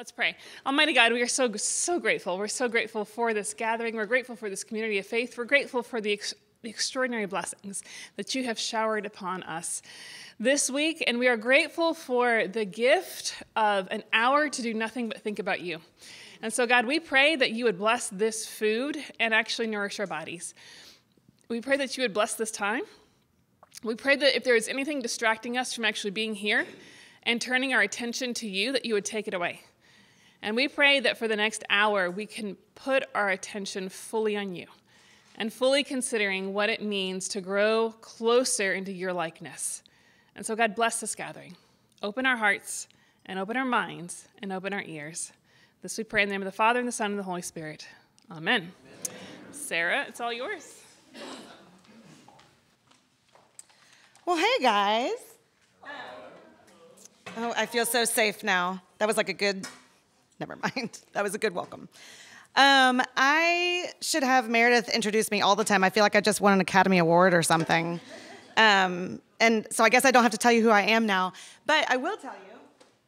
Let's pray. Almighty God, we are so, so grateful. We're so grateful for this gathering. We're grateful for this community of faith. We're grateful for the, ex- the extraordinary blessings that you have showered upon us this week. And we are grateful for the gift of an hour to do nothing but think about you. And so, God, we pray that you would bless this food and actually nourish our bodies. We pray that you would bless this time. We pray that if there is anything distracting us from actually being here and turning our attention to you, that you would take it away. And we pray that for the next hour, we can put our attention fully on you and fully considering what it means to grow closer into your likeness. And so, God, bless this gathering. Open our hearts and open our minds and open our ears. This we pray in the name of the Father, and the Son, and the Holy Spirit. Amen. Amen. Sarah, it's all yours. Well, hey, guys. Oh, I feel so safe now. That was like a good never mind. That was a good welcome. Um, I should have Meredith introduce me all the time. I feel like I just won an Academy Award or something. Um, and so I guess I don't have to tell you who I am now, but I will tell you.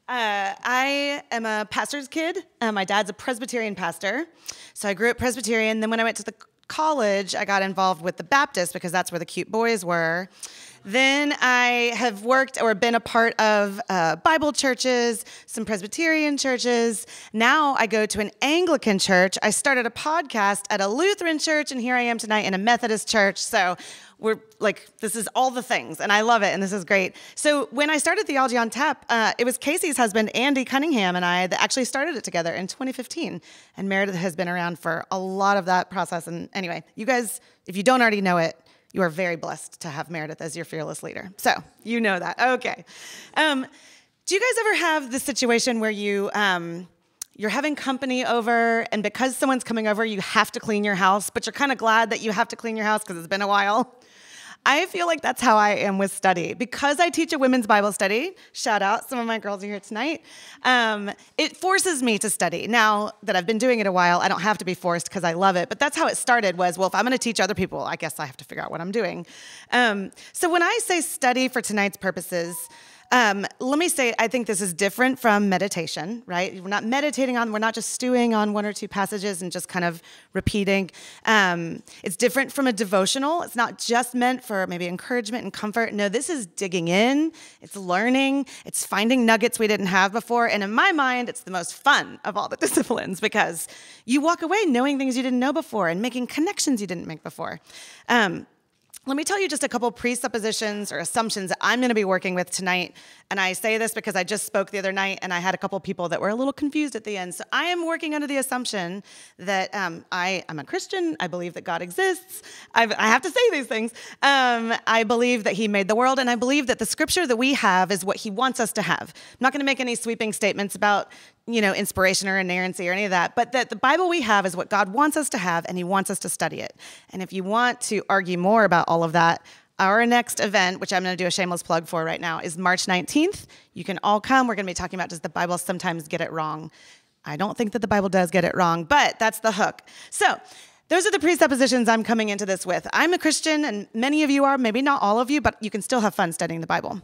Uh, I am a pastor's kid. Uh, my dad's a Presbyterian pastor. So I grew up Presbyterian. Then when I went to the college, I got involved with the Baptist because that's where the cute boys were. Then I have worked or been a part of uh, Bible churches, some Presbyterian churches. Now I go to an Anglican church. I started a podcast at a Lutheran church, and here I am tonight in a Methodist church. So we're like, this is all the things, and I love it, and this is great. So when I started Theology on Tap, uh, it was Casey's husband, Andy Cunningham, and I that actually started it together in 2015. And Meredith has been around for a lot of that process. And anyway, you guys, if you don't already know it, you are very blessed to have Meredith as your fearless leader. So you know that. Okay. Um, do you guys ever have the situation where you um, you're having company over, and because someone's coming over, you have to clean your house, but you're kind of glad that you have to clean your house because it's been a while? I feel like that's how I am with study. Because I teach a women's Bible study, shout out, some of my girls are here tonight, um, it forces me to study. Now that I've been doing it a while, I don't have to be forced because I love it. But that's how it started was, well, if I'm going to teach other people, I guess I have to figure out what I'm doing. Um, so when I say study for tonight's purposes, um, let me say, I think this is different from meditation, right? We're not meditating on, we're not just stewing on one or two passages and just kind of repeating. Um, it's different from a devotional. It's not just meant for maybe encouragement and comfort. No, this is digging in, it's learning, it's finding nuggets we didn't have before. And in my mind, it's the most fun of all the disciplines because you walk away knowing things you didn't know before and making connections you didn't make before. Um, let me tell you just a couple presuppositions or assumptions that I'm going to be working with tonight. And I say this because I just spoke the other night and I had a couple people that were a little confused at the end. So I am working under the assumption that um, I am a Christian. I believe that God exists. I've, i have to say these things. Um, I believe that He made the world, and I believe that the scripture that we have is what He wants us to have. I'm not going to make any sweeping statements about you know, inspiration or inerrancy or any of that, but that the Bible we have is what God wants us to have and He wants us to study it. And if you want to argue more about all of that, our next event, which I'm going to do a shameless plug for right now, is March 19th. You can all come. We're going to be talking about does the Bible sometimes get it wrong? I don't think that the Bible does get it wrong, but that's the hook. So, those are the presuppositions I'm coming into this with. I'm a Christian, and many of you are, maybe not all of you, but you can still have fun studying the Bible.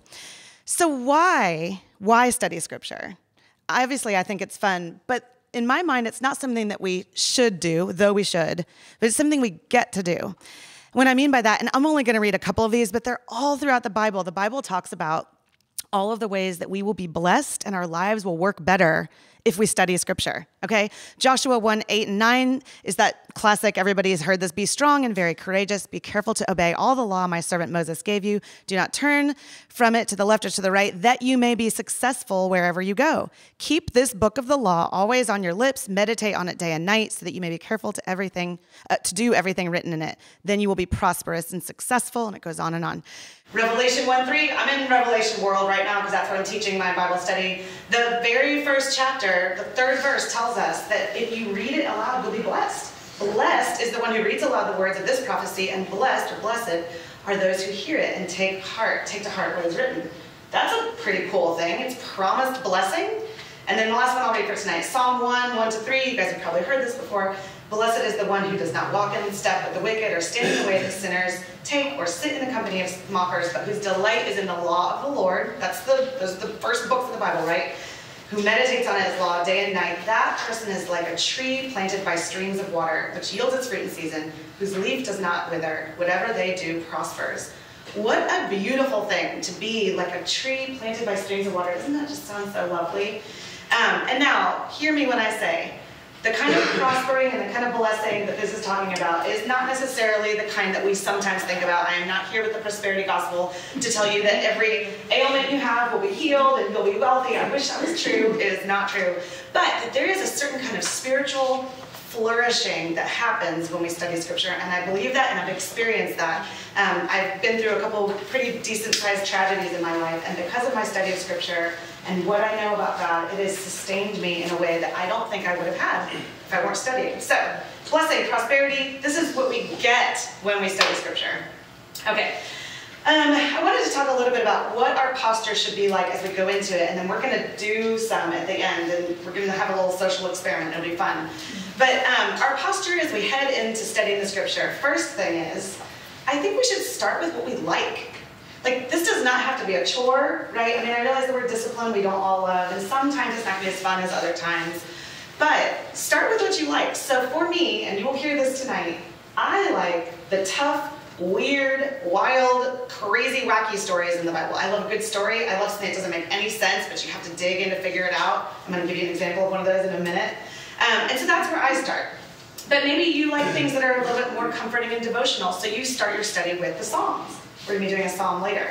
So, why? Why study Scripture? Obviously I think it's fun, but in my mind, it's not something that we should do, though we should, but it's something we get to do. What I mean by that, and I'm only going to read a couple of these, but they're all throughout the Bible. The Bible talks about all of the ways that we will be blessed and our lives will work better if we study scripture. Okay? Joshua 1 8 and 9 is that classic, everybody has heard this be strong and very courageous. Be careful to obey all the law my servant Moses gave you. Do not turn from it to the left or to the right, that you may be successful wherever you go. Keep this book of the law always on your lips. Meditate on it day and night, so that you may be careful to everything, uh, to do everything written in it. Then you will be prosperous and successful. And it goes on and on. Revelation 1 3, I'm in Revelation world right now because that's what I'm teaching my Bible study. The very first chapter, the third verse, tells us that if you read it aloud, you'll be blessed. Blessed is the one who reads aloud the words of this prophecy, and blessed or blessed are those who hear it and take heart, take to heart what is written. That's a pretty cool thing. It's promised blessing. And then the last one I'll read for tonight, Psalm 1, 1 to 3. You guys have probably heard this before. Blessed is the one who does not walk in the step with the wicked or stand in the way of the sinners, take or sit in the company of mockers, but whose delight is in the law of the Lord. That's the, those the first books of the Bible, right? Who meditates on his law day and night, that person is like a tree planted by streams of water, which yields its fruit in season, whose leaf does not wither. Whatever they do prospers. What a beautiful thing to be like a tree planted by streams of water. Doesn't that just sound so lovely? Um, and now, hear me when I say, the kind of prospering and the kind of blessing that this is talking about is not necessarily the kind that we sometimes think about. I am not here with the prosperity gospel to tell you that every ailment you have will be healed and you'll be wealthy. I wish that was true. It is not true. But there is a certain kind of spiritual flourishing that happens when we study scripture, and I believe that and I've experienced that. Um, I've been through a couple pretty decent sized tragedies in my life, and because of my study of scripture, and what I know about God, it has sustained me in a way that I don't think I would have had if I weren't studying. So, blessing, prosperity, this is what we get when we study Scripture. Okay. Um, I wanted to talk a little bit about what our posture should be like as we go into it, and then we're going to do some at the end, and we're going to have a little social experiment. It'll be fun. But um, our posture as we head into studying the scripture, first thing is, I think we should start with what we like. Like, this does not have to be a chore, right? I mean, I realize the word discipline we don't all love, and sometimes it's not to be as fun as other times. But start with what you like. So for me, and you'll hear this tonight, I like the tough, weird, wild, crazy, wacky stories in the Bible. I love a good story. I love something that doesn't make any sense, but you have to dig in to figure it out. I'm going to give you an example of one of those in a minute. Um, and so that's where I start. But maybe you like things that are a little bit more comforting and devotional, so you start your study with the Psalms. We're going to be doing a psalm later.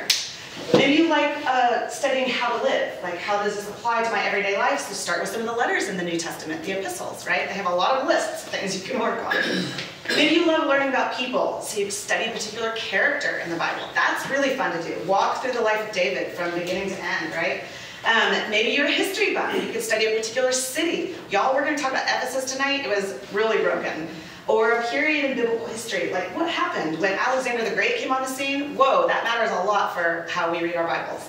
Maybe you like uh, studying how to live, like how does this apply to my everyday life? So start with some of the letters in the New Testament, the epistles, right? They have a lot of lists of things you can work on. Maybe you love learning about people, so you study a particular character in the Bible. That's really fun to do. Walk through the life of David from beginning to end, right? Um, maybe you're a history buff. You could study a particular city. Y'all, we're going to talk about Ephesus tonight. It was really broken or a period in biblical history. Like what happened when Alexander the Great came on the scene? Whoa, that matters a lot for how we read our Bibles.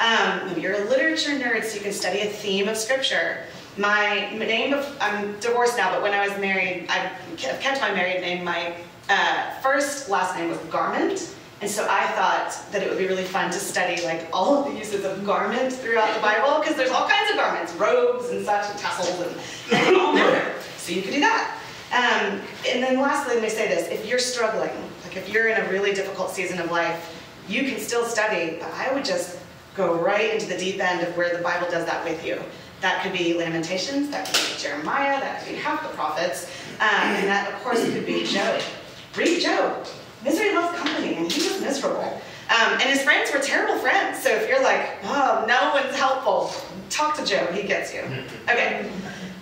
Um, maybe you're a literature nerd, so you can study a theme of scripture. My name, I'm divorced now, but when I was married, I kept my married name. My uh, first last name was Garment. And so I thought that it would be really fun to study like all of the uses of garment throughout the Bible, because there's all kinds of garments, robes and such, and tassels, and, and all matter. So you could do that. Um, and then lastly, let me say this, if you're struggling, like if you're in a really difficult season of life, you can still study, but I would just go right into the deep end of where the Bible does that with you. That could be Lamentations, that could be Jeremiah, that could be half the prophets, um, and that of course could be Job. Read Job. Misery loves company, and he was miserable. Um, and his friends were terrible friends. So if you're like, oh, no one's helpful, talk to Job, he gets you. Okay.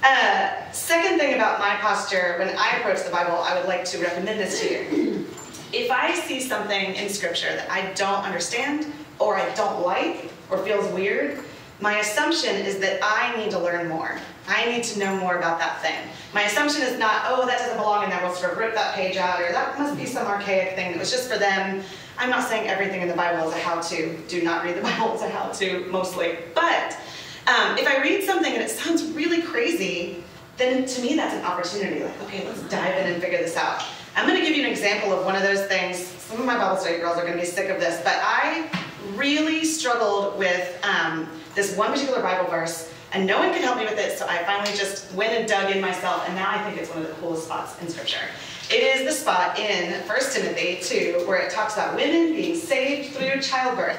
Uh, second thing about my posture, when I approach the Bible, I would like to recommend this to you. If I see something in Scripture that I don't understand, or I don't like, or feels weird, my assumption is that I need to learn more. I need to know more about that thing. My assumption is not, oh, that doesn't belong in there, we'll sort of rip that page out, or that must be some archaic thing that was just for them. I'm not saying everything in the Bible is a how to. Do not read the Bible as a how to, mostly. But um, if I read something and it sounds really crazy, then to me that's an opportunity. Like, okay, let's dive in and figure this out. I'm going to give you an example of one of those things. Some of my Bible study girls are going to be sick of this, but I really struggled with um, this one particular Bible verse, and no one could help me with it, so I finally just went and dug in myself, and now I think it's one of the coolest spots in Scripture. It is the spot in 1 Timothy 2 where it talks about women being saved through childbirth.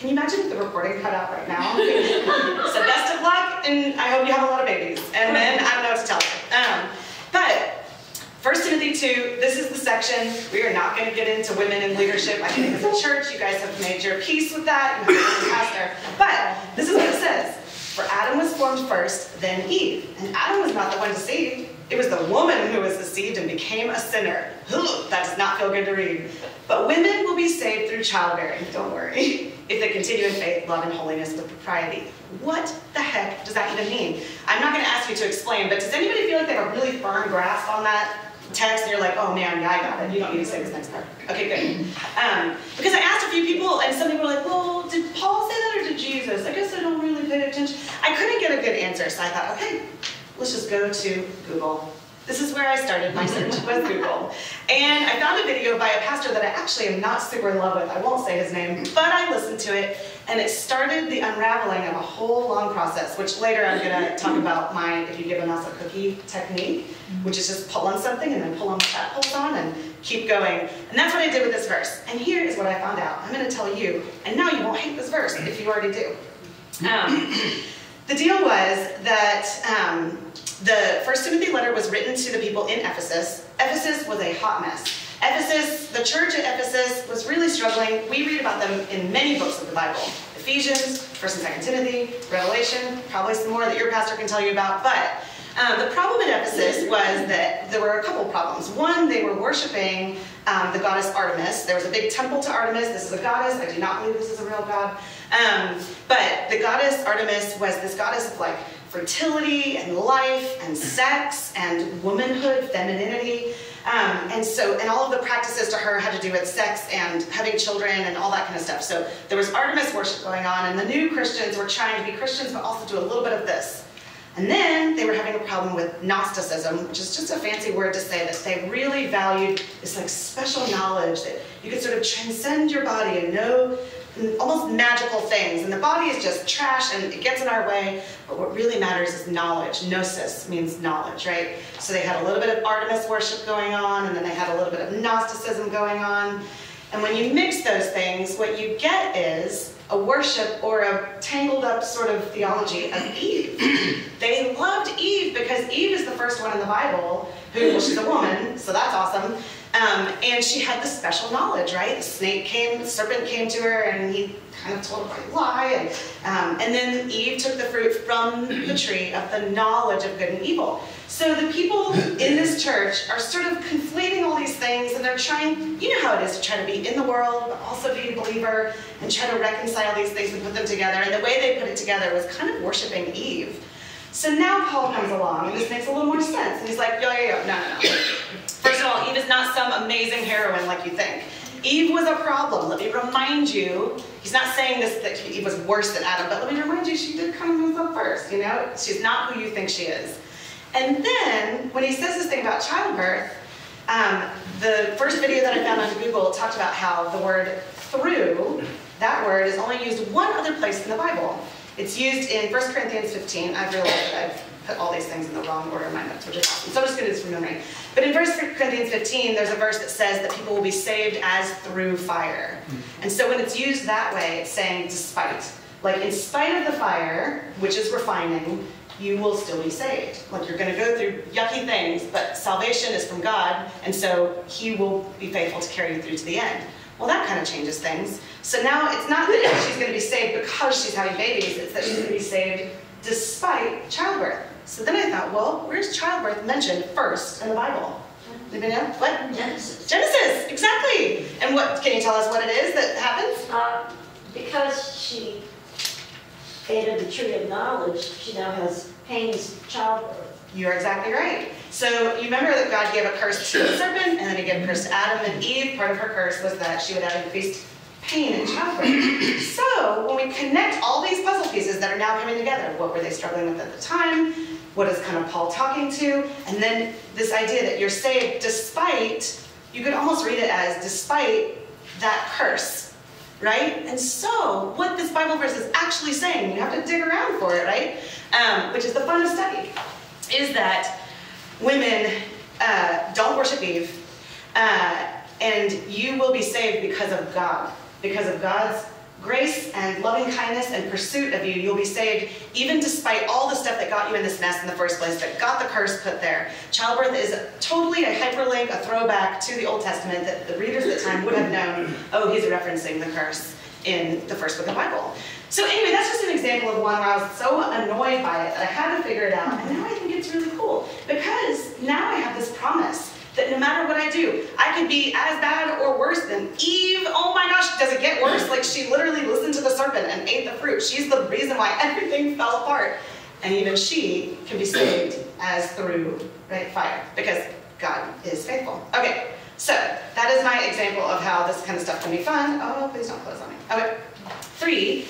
Can you imagine if the recording cut out right now? so best of luck, and I hope you have a lot of babies. And then I don't know what to tell you. Um, but 1 Timothy 2, this is the section. We are not going to get into women in leadership. I think as a church, you guys have made your peace with that. You pastor. But this is what it says. For Adam was formed first, then Eve. And Adam was not the one deceived. It was the woman who was deceived and became a sinner. that does not feel good to read. But women will be saved through childbearing. Don't worry if they continue in faith, love, and holiness with propriety. What the heck does that even mean? I'm not going to ask you to explain, but does anybody feel like they have a really firm grasp on that text and you're like, oh man, yeah, I got it. You don't need to say this next part. Okay, good. Um, because I asked a few people, and some people were like, well, did Paul say that or did Jesus? I guess I don't really pay attention. I couldn't get a good answer, so I thought, okay, let's just go to Google. This is where I started my search, was Google. And I found a video by a pastor that I actually am not super in love with. I won't say his name, but I listened to it, And it started the unraveling of a whole long process, which later I'm gonna talk about my if you give a mouse a cookie technique, which is just pull on something and then pull on what that pulls on and keep going. And that's what I did with this verse. And here is what I found out. I'm gonna tell you, and now you won't hate this verse if you already do. Um, the deal was that um, the First Timothy letter was written to the people in Ephesus. Ephesus was a hot mess. Ephesus, the church at Ephesus was really struggling. We read about them in many books of the Bible. Ephesians, 1st and 2nd Timothy, Revelation, probably some more that your pastor can tell you about. But um, the problem at Ephesus was that there were a couple problems. One, they were worshiping um, the goddess Artemis. There was a big temple to Artemis. This is a goddess. I do not believe this is a real god. Um, but the goddess Artemis was this goddess of like fertility and life and sex and womanhood, femininity. Um, and so, and all of the practices to her had to do with sex and having children and all that kind of stuff. So there was Artemis worship going on, and the new Christians were trying to be Christians, but also do a little bit of this. And then they were having a problem with Gnosticism, which is just a fancy word to say that they really valued this like special knowledge that you could sort of transcend your body and know almost magical things. And the body is just trash and it gets in our way. But what really matters is knowledge. Gnosis means knowledge, right? So they had a little bit of Artemis worship going on, and then they had a little bit of Gnosticism going on. And when you mix those things, what you get is a worship or a tangled up sort of theology of Eve. they loved Eve because Eve is the first one in the Bible who, well, she's a woman, so that's awesome. Um, and she had this special knowledge, right? The snake came, the serpent came to her, and he kind of told her a lie. And, um, and then Eve took the fruit from the tree of the knowledge of good and evil. So the people in this church are sort of conflating all these things, and they're trying, you know how it is to try to be in the world, but also be a believer, and try to reconcile these things and put them together. And the way they put it together was kind of worshiping Eve. So now Paul comes along, and this makes a little more sense. And he's like, yo, yo, yo, no, no, no. First of all, Eve is not some amazing heroine like you think. Eve was a problem. Let me remind you, he's not saying this that Eve was worse than Adam, but let me remind you, she did kind of move up first, you know? She's not who you think she is. And then, when he says this thing about childbirth, um, the first video that I found on Google talked about how the word through, that word is only used one other place in the Bible. It's used in 1 Corinthians 15. I've realized that I've put all these things in the wrong order in my notes, which is awesome. So I'm just going to do this from memory. But in 1 Corinthians 15, there's a verse that says that people will be saved as through fire. Mm-hmm. And so when it's used that way, it's saying despite. Like in spite of the fire, which is refining, you will still be saved. Like you're going to go through yucky things, but salvation is from God, and so He will be faithful to carry you through to the end. Well, that kind of changes things. So now it's not that she's going to be saved because she's having babies, it's that she's going to be saved despite childbirth. So then I thought, well, where's childbirth mentioned first in the Bible? Anybody know? What? Genesis. Genesis, exactly. And what, can you tell us what it is that happens? Uh, because she ate of the tree of knowledge, she now has pains childbirth. You're exactly right. So you remember that God gave a curse to the serpent, and then he gave a curse to Adam and Eve. Part of her curse was that she would have increased pain and childbirth. so when we connect all these puzzle pieces that are now coming together, what were they struggling with at the time? What is kind of Paul talking to? And then this idea that you're saved despite, you could almost read it as despite that curse, right? And so what this Bible verse is actually saying, you have to dig around for it, right? Um, which is the fun of study, is that women uh, don't worship Eve, uh, and you will be saved because of God because of God's grace and loving kindness and pursuit of you, you'll be saved even despite all the stuff that got you in this mess in the first place, that got the curse put there. Childbirth is totally a hyperlink, a throwback to the Old Testament that the readers at the time would have known, oh, he's referencing the curse in the first book of the Bible. So anyway, that's just an example of one where I was so annoyed by it that I had to figure it out. And now I think it's really cool because now I have this promise that no matter what I do, I could be as bad or worse than Eve. Oh my gosh, does it get worse? Like she literally listened to the serpent and ate the fruit. She's the reason why everything fell apart. And even she can be saved as through right, fire because God is faithful. Okay, so that is my example of how this kind of stuff can be fun. Oh, please don't close on me. Okay, three.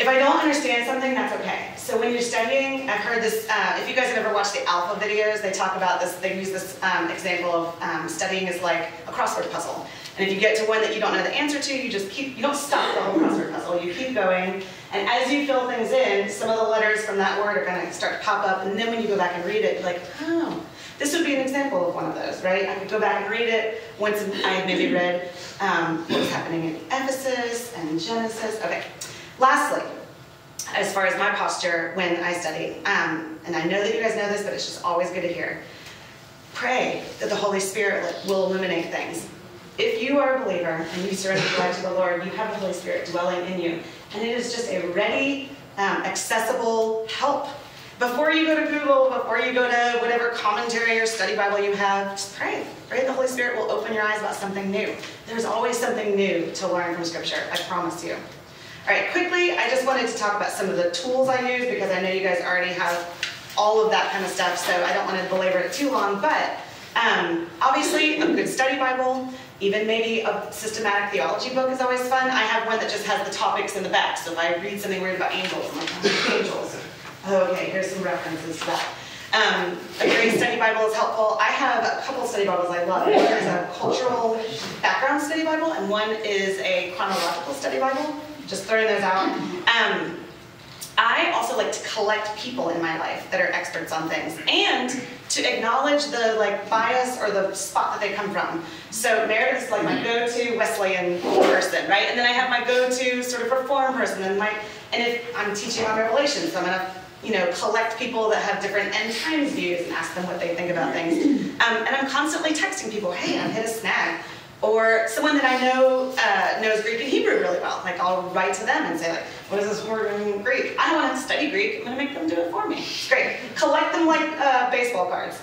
If I don't understand something, that's okay. So when you're studying, I've heard this, uh, if you guys have ever watched the Alpha videos, they talk about this, they use this um, example of um, studying as like a crossword puzzle. And if you get to one that you don't know the answer to, you just keep, you don't stop the whole crossword puzzle, you keep going. And as you fill things in, some of the letters from that word are gonna start to pop up, and then when you go back and read it, you're like, oh, this would be an example of one of those, right? I could go back and read it once I had maybe read um, happening in Ephesus and Genesis. Okay. Lastly, as far as my posture when I study, um, and I know that you guys know this, but it's just always good to hear. Pray that the Holy Spirit will illuminate things. If you are a believer and you surrender your life to the Lord, you have the Holy Spirit dwelling in you, and it is just a ready, um, accessible help. Before you go to Google, before you go to whatever commentary or study Bible you have, just pray. Pray the Holy Spirit will open your eyes about something new. There's always something new to learn from Scripture, I promise you. All right, quickly, I just wanted to talk about some of the tools I use because I know you guys already have all of that kind of stuff, so I don't want to belabor it too long, but um, obviously a good study Bible, even maybe a systematic theology book is always fun. I have one that just has the topics in the back, so if I read something weird about angels, I'm like, oh, angels. okay, here's some references to that. Um, a great study Bible is helpful. I have a couple study Bibles I love. Is a cultural background study Bible, and one is a chronological study Bible. Just throwing those out. Um, I also like to collect people in my life that are experts on things and to acknowledge the like bias or the spot that they come from. So Meredith is like my go-to Wesleyan person, right? And then I have my go-to sort of reform person and my and if I'm teaching on Revelation, so I'm gonna you know, collect people that have different end times views and ask them what they think about things. Um, and I'm constantly texting people, hey, I hit a snag. Or someone that I know uh, knows Greek and Hebrew really well. Like I'll write to them and say like, what is this word in Greek? I don't want to study Greek. I'm going to make them do it for me. It's great. Collect them like uh, baseball cards.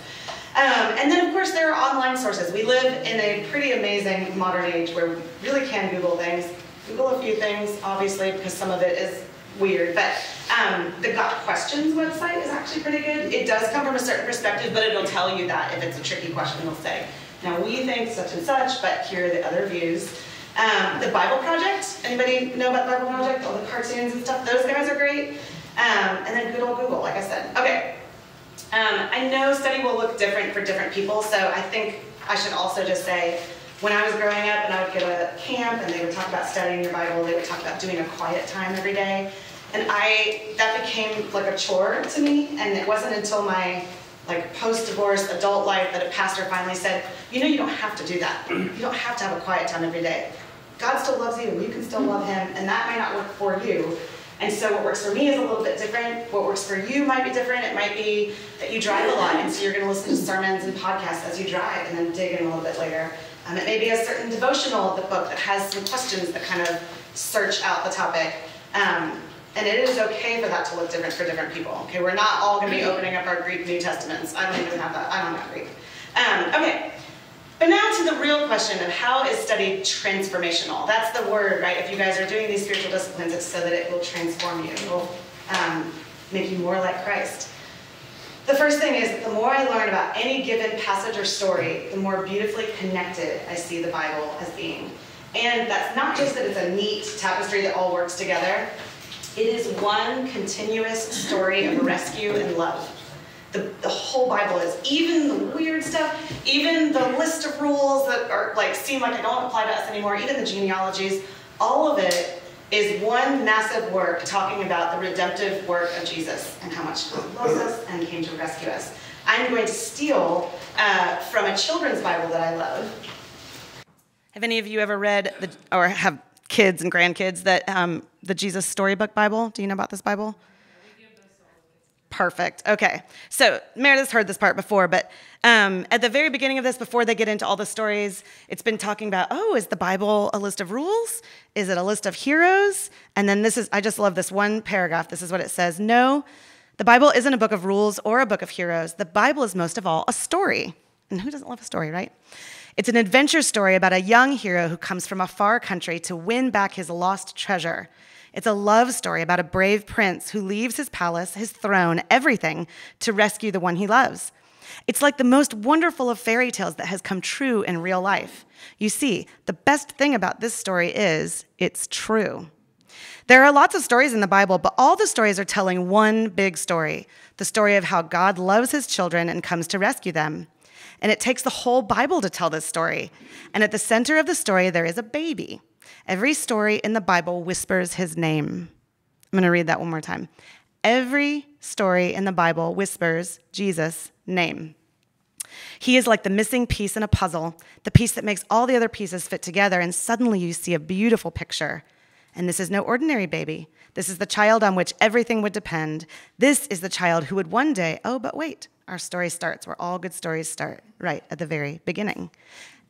Um, and then of course there are online sources. We live in a pretty amazing modern age where we really can Google things. Google a few things, obviously, because some of it is weird, but um, the Got Questions website is actually pretty good. It does come from a certain perspective, but it'll tell you that if it's a tricky question, it'll say, now we think such and such, but here are the other views. Um, the Bible Project, anybody know about the Bible Project? All the cartoons and stuff, those guys are great. Um, and then good old Google, like I said. Okay, um, I know study will look different for different people, so I think I should also just say, when I was growing up and I would go to camp and they would talk about studying your Bible, they would talk about doing a quiet time every day. And I, that became like a chore to me, and it wasn't until my like post-divorce adult life that a pastor finally said, you know, you don't have to do that. You don't have to have a quiet time every day. God still loves you and you can still love him and that might not work for you. And so what works for me is a little bit different. What works for you might be different. It might be that you drive a lot and so you're gonna listen to sermons and podcasts as you drive and then dig in a little bit later. Um, it may be a certain devotional the book that has some questions that kind of search out the topic. Um, and it is okay for that to look different for different people. Okay, we're not all going to be opening up our Greek New Testaments. I don't even have that. I don't have Greek. Um, okay, but now to the real question of how is study transformational? That's the word, right? If you guys are doing these spiritual disciplines, it's so that it will transform you. It will um, make you more like Christ. The first thing is the more I learn about any given passage or story, the more beautifully connected I see the Bible as being. And that's not just that it's a neat tapestry that all works together, it is one continuous story of rescue and love. The, the whole Bible is, even the weird stuff, even the list of rules that are like seem like they don't apply to us anymore, even the genealogies, all of it is one massive work talking about the redemptive work of Jesus and how much God loves us and came to rescue us. I'm going to steal uh, from a children's Bible that I love. Have any of you ever read the, or have kids and grandkids that um, the Jesus Storybook Bible. Do you know about this Bible? Perfect. Okay. So Meredith's heard this part before, but um, at the very beginning of this, before they get into all the stories, it's been talking about, oh, is the Bible a list of rules? Is it a list of heroes? And then this is, I just love this one paragraph. This is what it says No, the Bible isn't a book of rules or a book of heroes. The Bible is most of all a story. And who doesn't love a story, right? It's an adventure story about a young hero who comes from a far country to win back his lost treasure. It's a love story about a brave prince who leaves his palace, his throne, everything to rescue the one he loves. It's like the most wonderful of fairy tales that has come true in real life. You see, the best thing about this story is it's true. There are lots of stories in the Bible, but all the stories are telling one big story the story of how God loves his children and comes to rescue them. And it takes the whole Bible to tell this story. And at the center of the story, there is a baby. Every story in the Bible whispers his name. I'm going to read that one more time. Every story in the Bible whispers Jesus' name. He is like the missing piece in a puzzle, the piece that makes all the other pieces fit together, and suddenly you see a beautiful picture. And this is no ordinary baby. This is the child on which everything would depend. This is the child who would one day, oh, but wait, our story starts where all good stories start, right at the very beginning.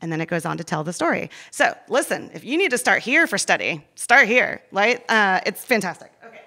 And then it goes on to tell the story. So listen, if you need to start here for study, start here, right? Uh, it's fantastic. Okay.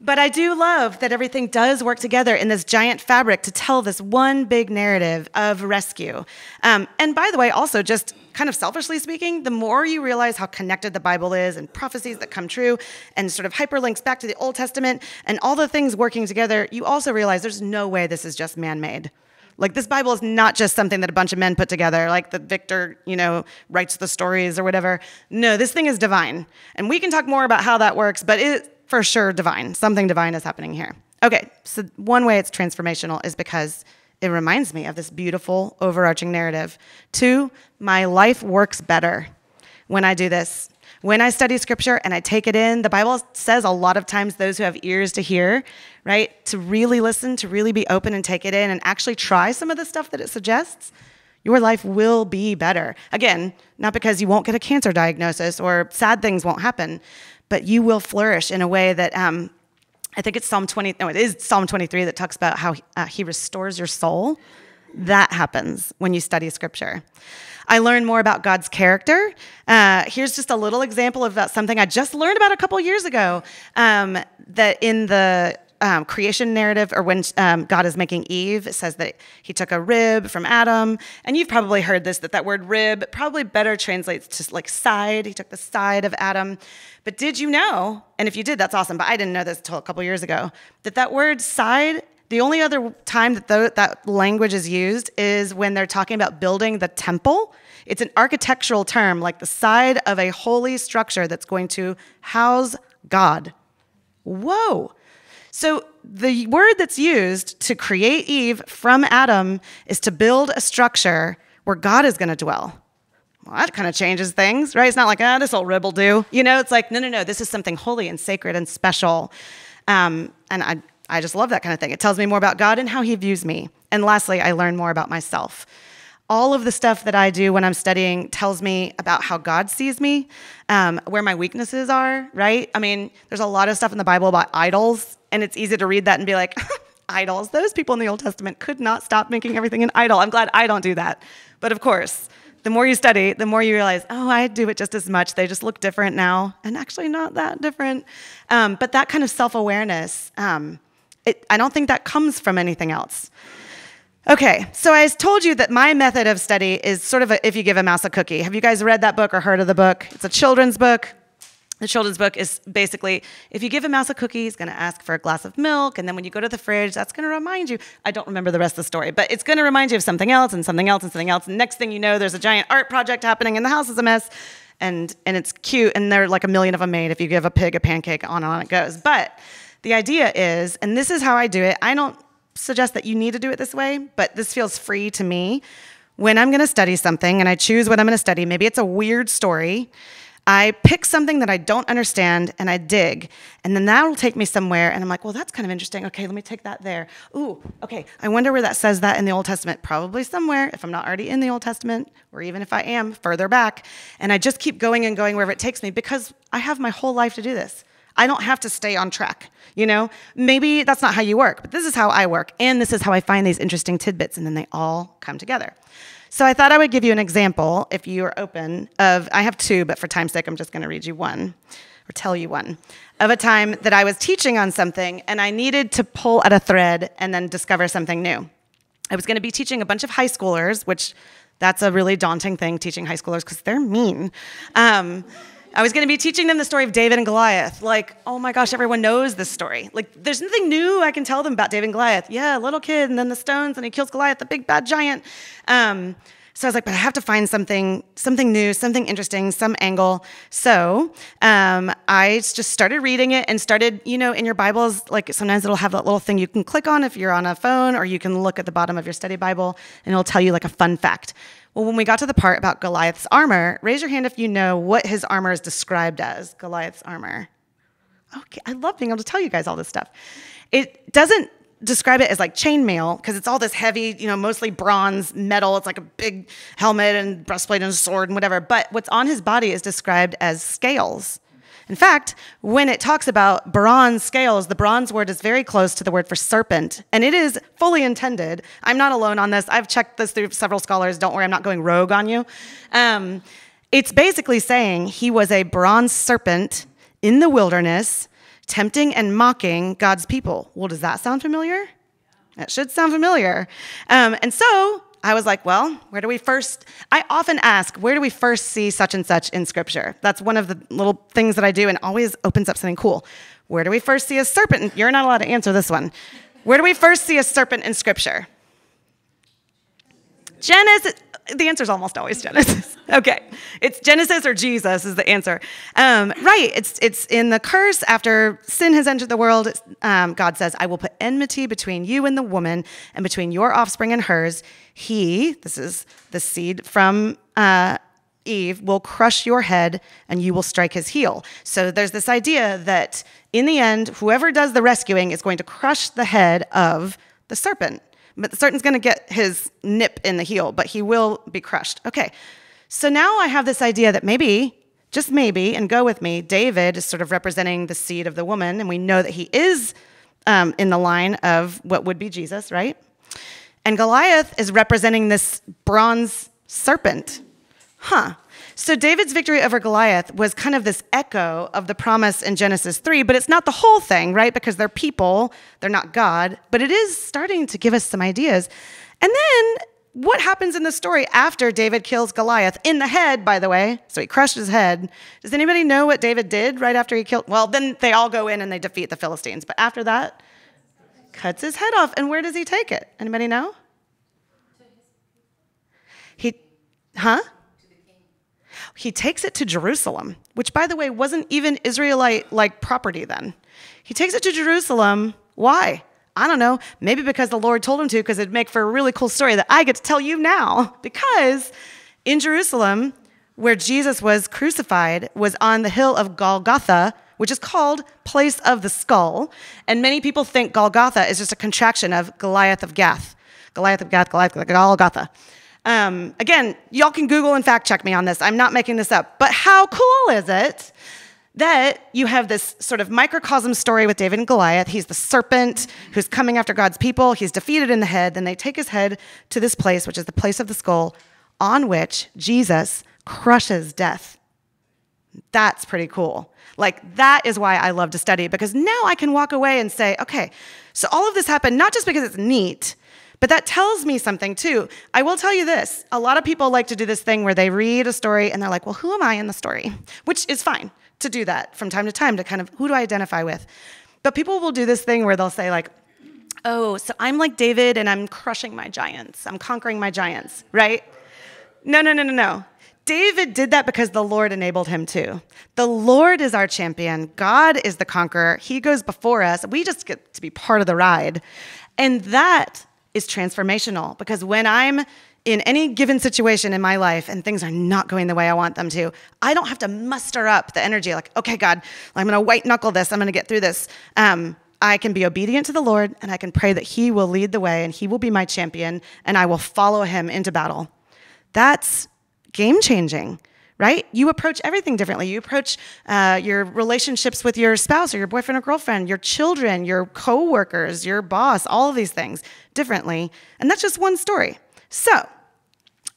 But I do love that everything does work together in this giant fabric to tell this one big narrative of rescue. Um, and by the way, also just kind of selfishly speaking, the more you realize how connected the Bible is and prophecies that come true and sort of hyperlinks back to the Old Testament and all the things working together, you also realize there's no way this is just man made. Like this Bible is not just something that a bunch of men put together, like the Victor, you know, writes the stories or whatever. No, this thing is divine. And we can talk more about how that works, but it for sure divine. Something divine is happening here. Okay, so one way it's transformational is because it reminds me of this beautiful overarching narrative. Two, my life works better when I do this. When I study scripture and I take it in, the Bible says a lot of times those who have ears to hear, right, to really listen, to really be open and take it in and actually try some of the stuff that it suggests, your life will be better. Again, not because you won't get a cancer diagnosis or sad things won't happen, but you will flourish in a way that um, I think it's Psalm 20, no, it is Psalm 23 that talks about how uh, he restores your soul. That happens when you study scripture. I learn more about God's character. Uh, here's just a little example of something I just learned about a couple years ago. Um, that in the um, creation narrative, or when um, God is making Eve, it says that he took a rib from Adam. And you've probably heard this that that word rib probably better translates to like side. He took the side of Adam. But did you know, and if you did, that's awesome, but I didn't know this until a couple years ago, that that word side, the only other time that the, that language is used is when they're talking about building the temple. It's an architectural term, like the side of a holy structure that's going to house God. Whoa. So the word that's used to create Eve from Adam is to build a structure where God is going to dwell. Well, that kind of changes things, right? It's not like, ah, this old rib will do. You know, it's like, no, no, no, this is something holy and sacred and special. Um, and I, I just love that kind of thing. It tells me more about God and how he views me. And lastly, I learn more about myself all of the stuff that I do when I'm studying tells me about how God sees me, um, where my weaknesses are, right? I mean, there's a lot of stuff in the Bible about idols, and it's easy to read that and be like, idols, those people in the Old Testament could not stop making everything an idol. I'm glad I don't do that. But of course, the more you study, the more you realize, oh, I do it just as much. They just look different now, and actually not that different. Um, but that kind of self awareness, um, I don't think that comes from anything else. Okay, so I told you that my method of study is sort of a, if you give a mouse a cookie. Have you guys read that book or heard of the book? It's a children's book. The children's book is basically if you give a mouse a cookie, he's going to ask for a glass of milk. And then when you go to the fridge, that's going to remind you. I don't remember the rest of the story, but it's going to remind you of something else and something else and something else. And next thing you know, there's a giant art project happening and the house is a mess. And, and it's cute. And there are like a million of them made. If you give a pig a pancake, on and on it goes. But the idea is, and this is how I do it, I don't suggest that you need to do it this way, but this feels free to me. When I'm going to study something and I choose what I'm going to study, maybe it's a weird story. I pick something that I don't understand and I dig, and then that will take me somewhere. And I'm like, well, that's kind of interesting. Okay, let me take that there. Ooh, okay, I wonder where that says that in the Old Testament. Probably somewhere, if I'm not already in the Old Testament, or even if I am, further back. And I just keep going and going wherever it takes me because I have my whole life to do this. I don't have to stay on track. You know, maybe that's not how you work, but this is how I work. And this is how I find these interesting tidbits, and then they all come together. So I thought I would give you an example, if you are open, of I have two, but for time's sake, I'm just going to read you one or tell you one of a time that I was teaching on something and I needed to pull at a thread and then discover something new. I was going to be teaching a bunch of high schoolers, which that's a really daunting thing, teaching high schoolers, because they're mean. Um, I was going to be teaching them the story of David and Goliath. Like, oh my gosh, everyone knows this story. Like, there's nothing new I can tell them about David and Goliath. Yeah, little kid, and then the stones, and he kills Goliath, the big bad giant. Um, So I was like, but I have to find something, something new, something interesting, some angle. So um, I just started reading it and started, you know, in your Bibles, like sometimes it'll have that little thing you can click on if you're on a phone, or you can look at the bottom of your study Bible and it'll tell you like a fun fact. Well, when we got to the part about Goliath's armor, raise your hand if you know what his armor is described as. Goliath's armor. Okay, I love being able to tell you guys all this stuff. It doesn't describe it as like chainmail because it's all this heavy, you know, mostly bronze metal. It's like a big helmet and breastplate and sword and whatever. But what's on his body is described as scales. In fact, when it talks about bronze scales, the bronze word is very close to the word for serpent, and it is fully intended. I'm not alone on this. I've checked this through several scholars. Don't worry, I'm not going rogue on you. Um, it's basically saying he was a bronze serpent in the wilderness tempting and mocking God's people. Well, does that sound familiar? That should sound familiar. Um, and so I was like, well, where do we first? I often ask, where do we first see such and such in Scripture? That's one of the little things that I do and always opens up something cool. Where do we first see a serpent? You're not allowed to answer this one. Where do we first see a serpent in Scripture? Genesis the answer is almost always Genesis. okay, it's Genesis or Jesus is the answer. Um, right, it's it's in the curse after sin has entered the world. Um, God says, "I will put enmity between you and the woman, and between your offspring and hers. He, this is the seed from." Uh, Eve will crush your head and you will strike his heel. So there's this idea that in the end, whoever does the rescuing is going to crush the head of the serpent. But serpent's going to get his nip in the heel, but he will be crushed. Okay, so now I have this idea that maybe, just maybe, and go with me, David is sort of representing the seed of the woman, and we know that he is um, in the line of what would be Jesus, right? And Goliath is representing this bronze serpent. Huh. So David's victory over Goliath was kind of this echo of the promise in Genesis 3, but it's not the whole thing, right? Because they're people, they're not God, but it is starting to give us some ideas. And then what happens in the story after David kills Goliath in the head, by the way? So he crushed his head. Does anybody know what David did right after he killed? Well, then they all go in and they defeat the Philistines. But after that, cuts his head off. And where does he take it? Anybody know? He, huh? He takes it to Jerusalem, which, by the way, wasn't even Israelite like property then. He takes it to Jerusalem. Why? I don't know. Maybe because the Lord told him to, because it'd make for a really cool story that I get to tell you now. Because in Jerusalem, where Jesus was crucified, was on the hill of Golgotha, which is called Place of the Skull. And many people think Golgotha is just a contraction of Goliath of Gath. Goliath of Gath, Goliath, Golgotha. Um, again, y'all can Google and fact check me on this. I'm not making this up. But how cool is it that you have this sort of microcosm story with David and Goliath? He's the serpent who's coming after God's people. He's defeated in the head. Then they take his head to this place, which is the place of the skull, on which Jesus crushes death. That's pretty cool. Like, that is why I love to study because now I can walk away and say, okay, so all of this happened not just because it's neat, but that tells me something too. I will tell you this a lot of people like to do this thing where they read a story and they're like, well, who am I in the story? Which is fine to do that from time to time to kind of who do I identify with? But people will do this thing where they'll say, like, oh, so I'm like David and I'm crushing my giants, I'm conquering my giants, right? No, no, no, no, no. David did that because the Lord enabled him to. The Lord is our champion. God is the conqueror. He goes before us. We just get to be part of the ride. And that is transformational because when I'm in any given situation in my life and things are not going the way I want them to, I don't have to muster up the energy like, okay, God, I'm going to white knuckle this, I'm going to get through this. Um, I can be obedient to the Lord and I can pray that He will lead the way and He will be my champion and I will follow Him into battle. That's game changing right? You approach everything differently. You approach uh, your relationships with your spouse or your boyfriend or girlfriend, your children, your coworkers, your boss, all of these things differently. And that's just one story. So,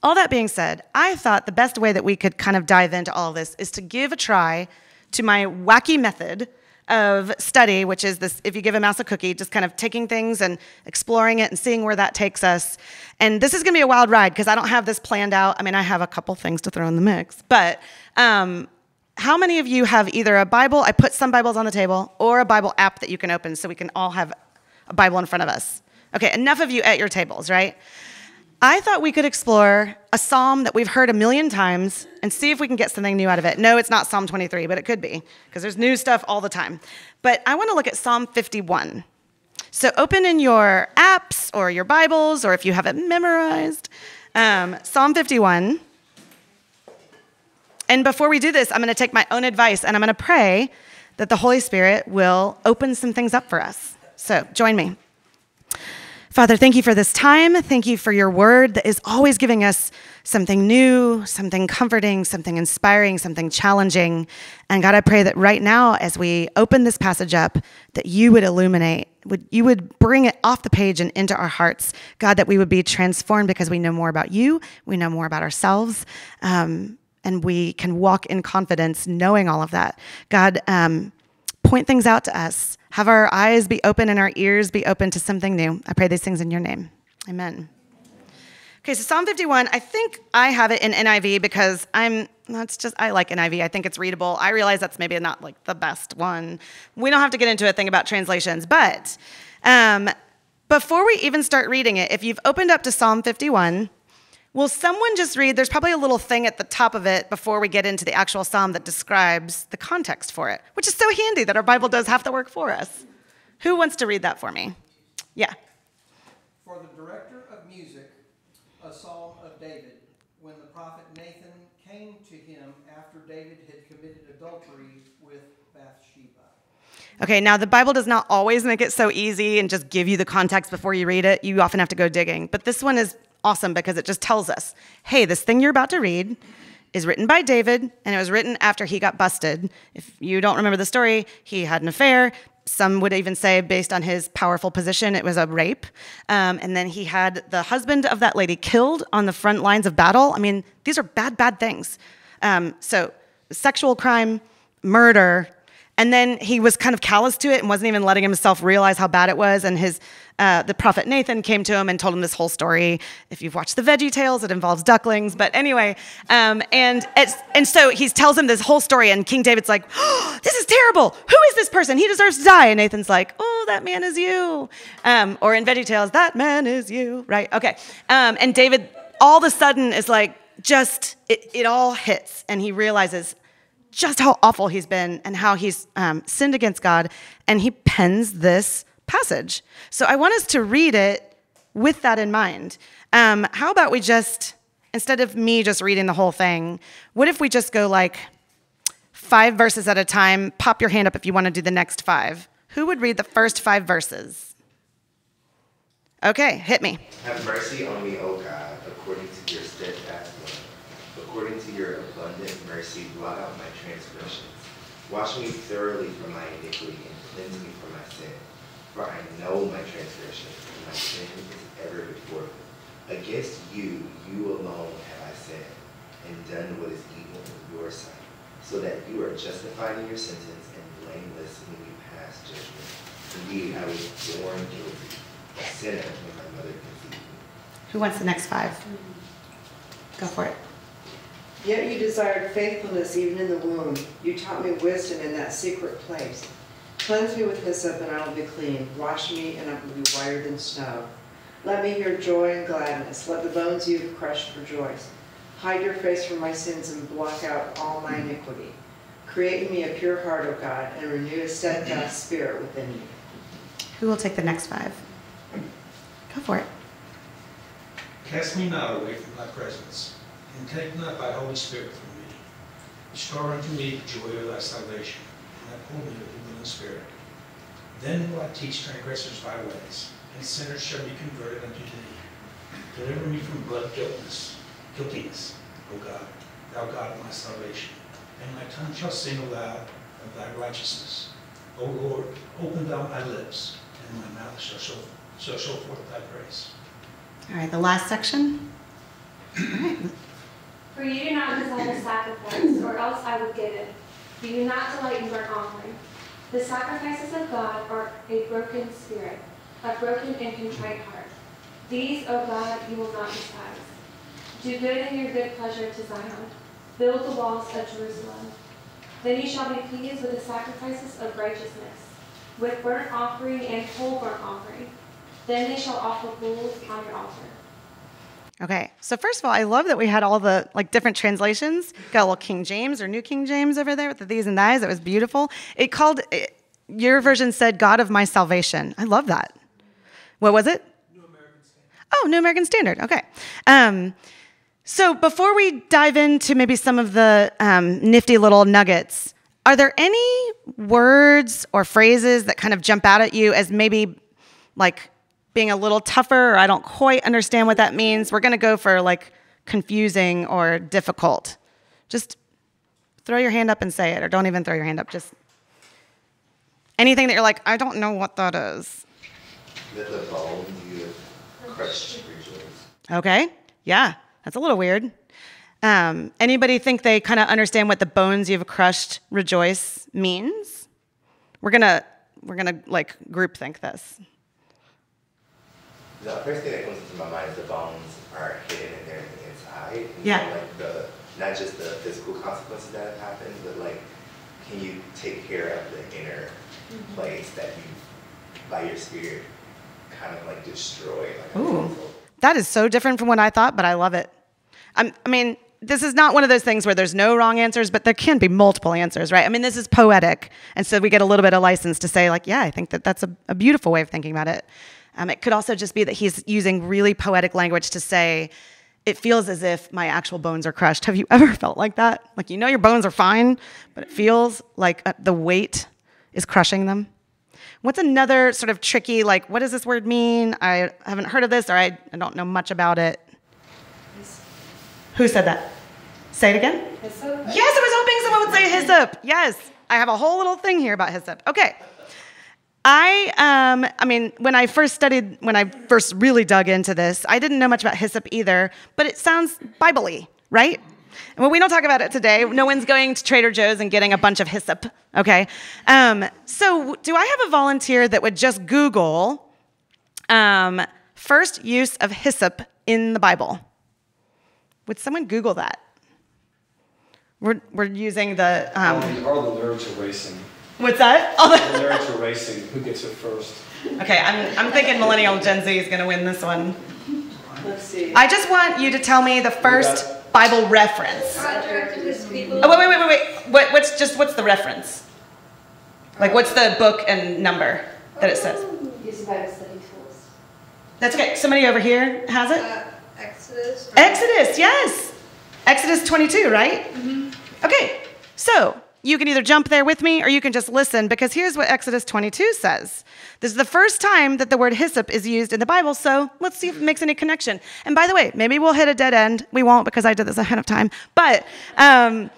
all that being said, I thought the best way that we could kind of dive into all of this is to give a try to my wacky method of study, which is this if you give a mouse a cookie, just kind of taking things and exploring it and seeing where that takes us. And this is gonna be a wild ride because I don't have this planned out. I mean, I have a couple things to throw in the mix, but um, how many of you have either a Bible, I put some Bibles on the table, or a Bible app that you can open so we can all have a Bible in front of us? Okay, enough of you at your tables, right? I thought we could explore a psalm that we've heard a million times and see if we can get something new out of it. No, it's not Psalm 23, but it could be because there's new stuff all the time. But I want to look at Psalm 51. So open in your apps or your Bibles, or if you have it memorized, um, Psalm 51. And before we do this, I'm going to take my own advice and I'm going to pray that the Holy Spirit will open some things up for us. So join me. Father, thank you for this time. Thank you for your word that is always giving us something new, something comforting, something inspiring, something challenging. And God, I pray that right now, as we open this passage up, that you would illuminate, would, you would bring it off the page and into our hearts. God, that we would be transformed because we know more about you, we know more about ourselves. Um, and we can walk in confidence knowing all of that. God, um, point things out to us. Have our eyes be open and our ears be open to something new. I pray these things in your name. Amen. Okay, so Psalm 51, I think I have it in NIV because I'm, that's just, I like NIV. I think it's readable. I realize that's maybe not like the best one. We don't have to get into a thing about translations, but um, before we even start reading it, if you've opened up to Psalm 51, Will someone just read? There's probably a little thing at the top of it before we get into the actual psalm that describes the context for it, which is so handy that our Bible does half the work for us. Who wants to read that for me? Yeah. For the director of music, a psalm of David, when the prophet Nathan came to him after David had committed adultery with Bathsheba. Okay, now the Bible does not always make it so easy and just give you the context before you read it. You often have to go digging. But this one is awesome because it just tells us hey, this thing you're about to read is written by David, and it was written after he got busted. If you don't remember the story, he had an affair. Some would even say, based on his powerful position, it was a rape. Um, and then he had the husband of that lady killed on the front lines of battle. I mean, these are bad, bad things. Um, so, sexual crime, murder, and then he was kind of callous to it and wasn't even letting himself realize how bad it was. And his uh, the prophet Nathan came to him and told him this whole story. If you've watched the Veggie Tales, it involves ducklings. But anyway, um, and and so he tells him this whole story, and King David's like, oh, "This is terrible. Who is this person? He deserves to die." And Nathan's like, "Oh, that man is you." Um, or in Veggie Tales, "That man is you." Right? Okay. Um, and David all of a sudden is like, just it, it all hits, and he realizes just how awful he's been and how he's um, sinned against God. And he pens this passage. So I want us to read it with that in mind. Um, how about we just, instead of me just reading the whole thing, what if we just go like five verses at a time? Pop your hand up if you want to do the next five. Who would read the first five verses? Okay, hit me. Have mercy on me, O God, according to your steadfast according to your abundant mercy, blot out my transgressions. Wash me thoroughly from my iniquity and cleanse me from my sin. For I know my transgression, and my sin is ever before me. Against you, you alone have I sinned, and done what is evil in your sight, so that you are justified in your sentence and blameless when you pass judgment. Indeed, I was born guilty, a sinner when my mother conceived me. Who wants the next five? Go for it. Yet you desired faithfulness even in the womb. You taught me wisdom in that secret place. Cleanse me with hyssop, and I will be clean. Wash me, and I will be whiter than snow. Let me hear joy and gladness. Let the bones you have crushed rejoice. Hide your face from my sins and block out all my iniquity. Create in me a pure heart, O God, and renew a steadfast spirit within me. Who will take the next five? Go for it. Cast me not away from thy presence and take not thy Holy Spirit from me. Restore unto me the joy of thy salvation, and uphold me with a spirit. Then will I teach transgressors thy ways, and sinners shall be converted unto thee. Deliver me from blood guiltiness, guiltiness, O God, thou God of my salvation. And my tongue shall sing aloud of thy righteousness. O Lord, open thou my lips, and my mouth shall show, shall show forth thy praise. All right, the last section. All right. For you do not desire sacrifice, or else I would give it. You do not delight in burnt offering. The sacrifices of God are a broken spirit, a broken and contrite heart. These, O God, you will not despise. Do good in your good pleasure to Zion. Build the walls of Jerusalem. Then you shall be pleased with the sacrifices of righteousness, with burnt offering and whole burnt offering. Then they shall offer bulls on your altar. Okay, so first of all, I love that we had all the like different translations. Got a little King James or New King James over there with the these and thys. It was beautiful. It called it, your version said "God of my salvation." I love that. What was it? New American Standard. Oh, New American Standard. Okay. Um, so before we dive into maybe some of the um, nifty little nuggets, are there any words or phrases that kind of jump out at you as maybe like being a little tougher or I don't quite understand what that means, we're going to go for like confusing or difficult. Just throw your hand up and say it, or don't even throw your hand up. Just anything that you're like, I don't know what that is. The, the bones you have crushed rejoice. Okay, yeah, that's a little weird. Um, anybody think they kind of understand what the bones you've crushed rejoice means? We're gonna we're gonna like group think this. The first thing that comes to my mind is the bones are hidden in there inside. Yeah. So like the not just the physical consequences that have happened, but like can you take care of the inner mm-hmm. place that you by your spirit kind of like destroy like Ooh. That is so different from what I thought, but I love it. I'm, I mean, this is not one of those things where there's no wrong answers, but there can be multiple answers, right? I mean, this is poetic. And so we get a little bit of license to say, like, yeah, I think that that's a, a beautiful way of thinking about it. Um, it could also just be that he's using really poetic language to say, it feels as if my actual bones are crushed. Have you ever felt like that? Like, you know, your bones are fine, but it feels like uh, the weight is crushing them. What's another sort of tricky, like, what does this word mean? I haven't heard of this or I, I don't know much about it. Who said that? Say it again. Yes, I was hoping someone would say hyssop. Yes, I have a whole little thing here about hyssop. Okay. I, um, I mean, when I first studied, when I first really dug into this, I didn't know much about hyssop either, but it sounds Bible-y, right? Well, we don't talk about it today. No one's going to Trader Joe's and getting a bunch of hyssop, okay? Um, so, do I have a volunteer that would just Google um, first use of hyssop in the Bible? Would someone Google that? We're, we're using the, um, the, lyrics are racing. What's that? Oh, The the- lyrics are racing. Who gets it first? okay, I'm, I'm thinking millennial Gen Z is going to win this one. Let's see. I just want you to tell me the first Bible reference. God directed his people. Oh, wait, wait, wait, wait, wait. What, what's just what's the reference? Like, what's the book and number that it says? Use Bible study tools. That's okay. Somebody over here has it. Uh, Exodus. Exodus, yes. Exodus 22, right? Okay, so you can either jump there with me or you can just listen because here's what Exodus 22 says. This is the first time that the word hyssop is used in the Bible, so let's see if it makes any connection. And by the way, maybe we'll hit a dead end. We won't because I did this ahead of time, but um,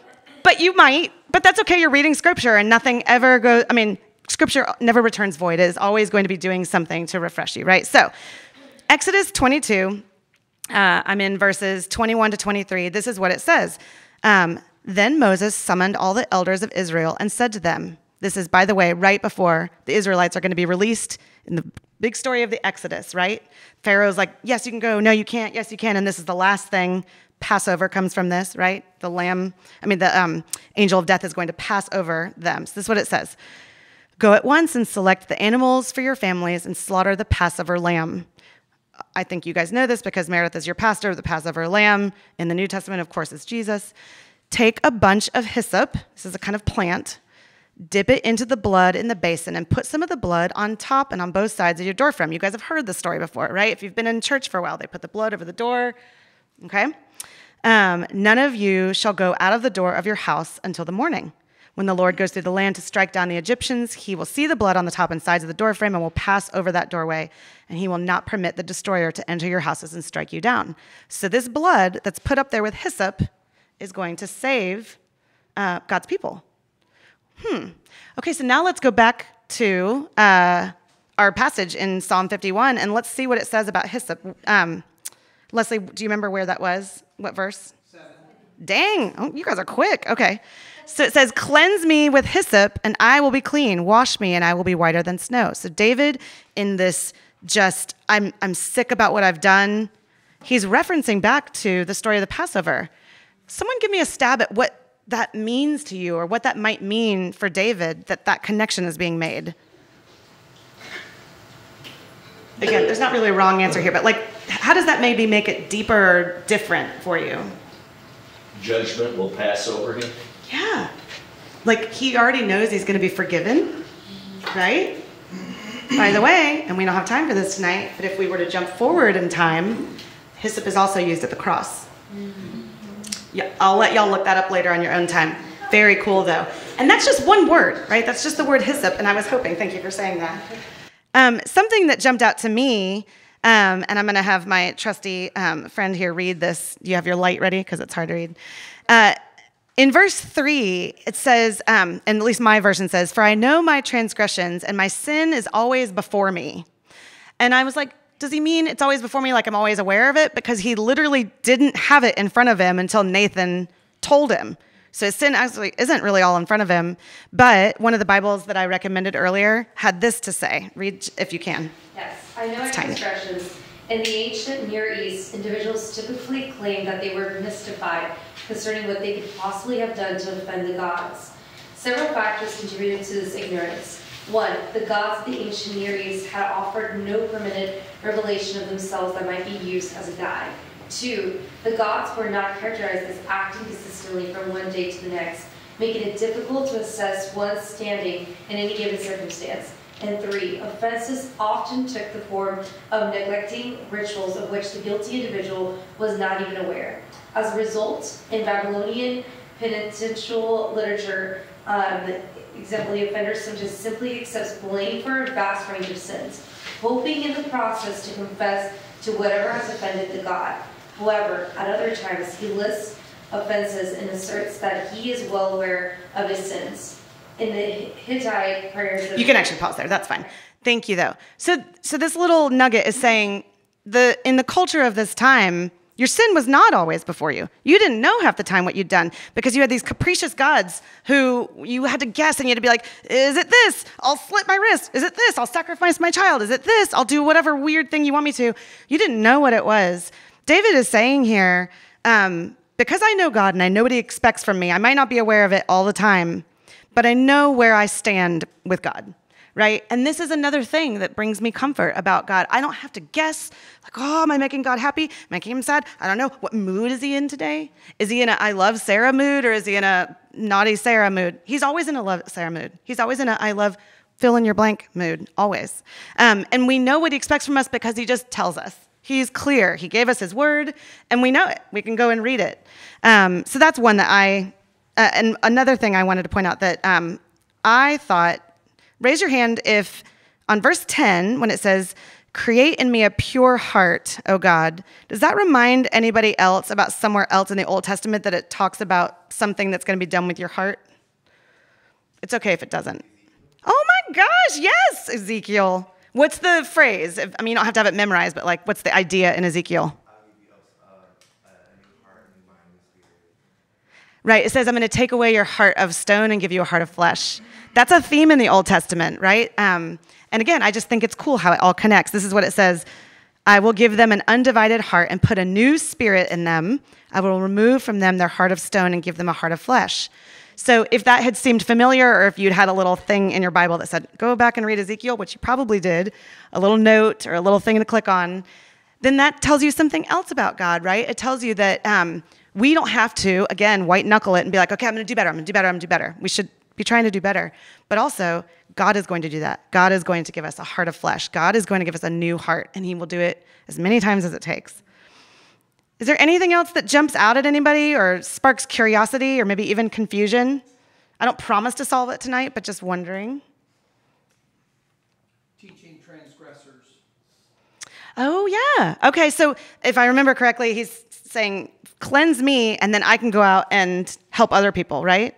but you might. But that's okay. You're reading scripture and nothing ever goes. I mean, scripture never returns void. It is always going to be doing something to refresh you, right? So, Exodus 22. Uh, I'm in verses 21 to 23. This is what it says. Um, then Moses summoned all the elders of Israel and said to them, This is, by the way, right before the Israelites are going to be released in the big story of the Exodus, right? Pharaoh's like, Yes, you can go. No, you can't. Yes, you can. And this is the last thing. Passover comes from this, right? The lamb, I mean, the um, angel of death is going to pass over them. So this is what it says Go at once and select the animals for your families and slaughter the Passover lamb. I think you guys know this because Meredith is your pastor the Passover lamb. In the New Testament, of course, is Jesus. Take a bunch of hyssop, this is a kind of plant, dip it into the blood in the basin, and put some of the blood on top and on both sides of your door frame. You guys have heard this story before, right? If you've been in church for a while, they put the blood over the door, okay? Um, None of you shall go out of the door of your house until the morning. When the Lord goes through the land to strike down the Egyptians, he will see the blood on the top and sides of the doorframe and will pass over that doorway, and he will not permit the destroyer to enter your houses and strike you down. So, this blood that's put up there with hyssop is going to save uh, God's people. Hmm. Okay, so now let's go back to uh, our passage in Psalm 51 and let's see what it says about hyssop. Um, Leslie, do you remember where that was? What verse? Dang, oh, you guys are quick. Okay. So it says, Cleanse me with hyssop, and I will be clean. Wash me, and I will be whiter than snow. So David, in this just, I'm, I'm sick about what I've done, he's referencing back to the story of the Passover. Someone give me a stab at what that means to you, or what that might mean for David, that that connection is being made. again, there's not really a wrong answer here, but like, how does that maybe make it deeper or different for you? Judgment will pass over him. Yeah. Like he already knows he's going to be forgiven, right? By the way, and we don't have time for this tonight, but if we were to jump forward in time, hyssop is also used at the cross. Yeah, I'll let y'all look that up later on your own time. Very cool though. And that's just one word, right? That's just the word hyssop, and I was hoping, thank you for saying that. Um, something that jumped out to me, um, and I'm going to have my trusty um, friend here read this. You have your light ready? Because it's hard to read. Uh, in verse 3, it says, um, and at least my version says, For I know my transgressions, and my sin is always before me. And I was like, does he mean it's always before me, like I'm always aware of it? Because he literally didn't have it in front of him until Nathan told him. So his sin actually isn't really all in front of him. But one of the Bibles that I recommended earlier had this to say. Read if you can. Yes, I know It's transgressions. In the ancient Near East, individuals typically claimed that they were mystified concerning what they could possibly have done to offend the gods. Several factors contributed to this ignorance. One, the gods of the ancient Near East had offered no permitted revelation of themselves that might be used as a guide. Two, the gods were not characterized as acting consistently from one day to the next, making it difficult to assess one's standing in any given circumstance. And three, offenses often took the form of neglecting rituals of which the guilty individual was not even aware. As a result, in Babylonian penitential literature, um, exemplary offenders sometimes simply accepts blame for a vast range of sins, hoping in the process to confess to whatever has offended the god. However, at other times, he lists offenses and asserts that he is well aware of his sins. In the Hittite prayers, You can actually pause there. That's fine. Thank you, though. So, so this little nugget is saying the in the culture of this time, your sin was not always before you. You didn't know half the time what you'd done because you had these capricious gods who you had to guess and you had to be like, is it this? I'll slit my wrist. Is it this? I'll sacrifice my child. Is it this? I'll do whatever weird thing you want me to. You didn't know what it was. David is saying here, um, because I know God and I know what He expects from me, I might not be aware of it all the time, but I know where I stand with God, right? And this is another thing that brings me comfort about God. I don't have to guess, like, oh, am I making God happy? Making him sad? I don't know. What mood is he in today? Is he in a I love Sarah mood or is he in a naughty Sarah mood? He's always in a love Sarah mood. He's always in a I love fill in your blank mood, always. Um, and we know what he expects from us because he just tells us. He's clear. He gave us his word, and we know it. We can go and read it. Um, so that's one that I, uh, and another thing I wanted to point out that um, I thought, raise your hand if on verse 10, when it says, Create in me a pure heart, O God, does that remind anybody else about somewhere else in the Old Testament that it talks about something that's going to be done with your heart? It's okay if it doesn't. Oh my gosh, yes, Ezekiel. What's the phrase? I mean, you don't have to have it memorized, but like, what's the idea in Ezekiel? Right, it says, I'm going to take away your heart of stone and give you a heart of flesh. That's a theme in the Old Testament, right? Um, and again, I just think it's cool how it all connects. This is what it says I will give them an undivided heart and put a new spirit in them. I will remove from them their heart of stone and give them a heart of flesh. So if that had seemed familiar, or if you'd had a little thing in your Bible that said, go back and read Ezekiel, which you probably did, a little note or a little thing to click on, then that tells you something else about God, right? It tells you that um, we don't have to, again, white knuckle it and be like, okay, I'm gonna do better, I'm gonna do better, I'm gonna do better. We should be trying to do better. But also, God is going to do that. God is going to give us a heart of flesh. God is going to give us a new heart, and He will do it as many times as it takes. Is there anything else that jumps out at anybody or sparks curiosity or maybe even confusion? I don't promise to solve it tonight, but just wondering. Teaching transgressors. Oh, yeah. Okay, so if I remember correctly, he's saying, cleanse me, and then I can go out and help other people, right?